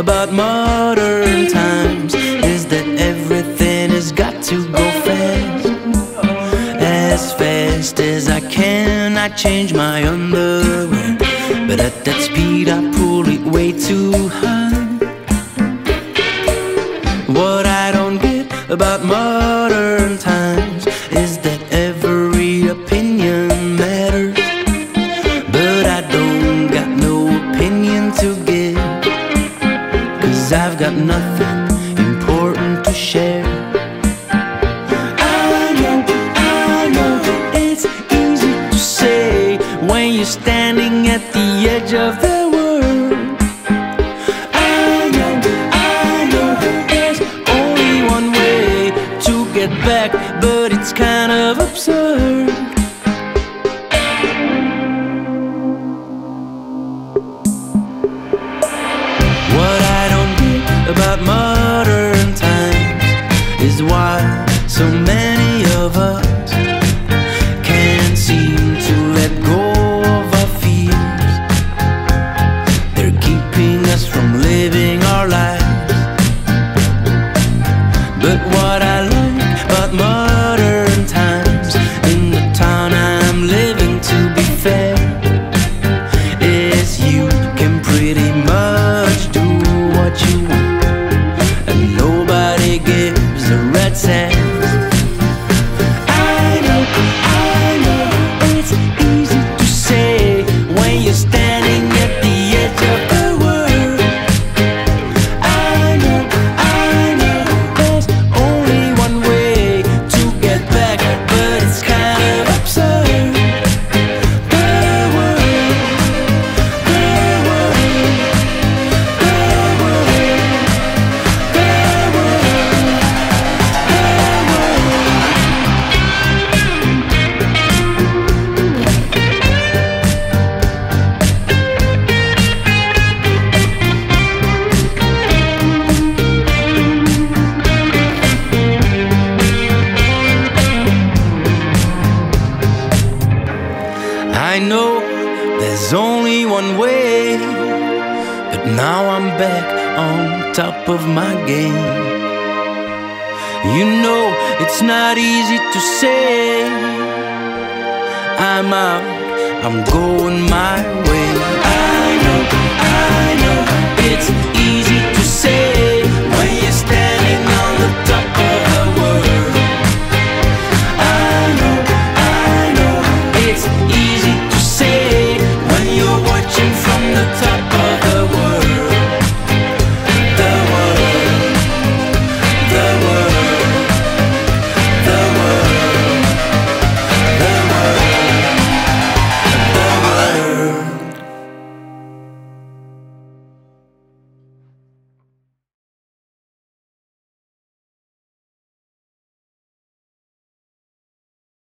about modern times is that everything has got to go fast. As fast as I can, I change my underwear. But at that speed, I pull it way too high. What I don't get about modern times is that every opinion matters. But I don't got no opinion to give. Got nothing important to share. I know, I know, it's easy to say when you're standing at the edge of the world. I know, I know, there's only one way to get back, but it's kind of absurd. I know there's only one way, but now I'm back on top of my game. You know it's not easy to say. I'm out, I'm going my way. I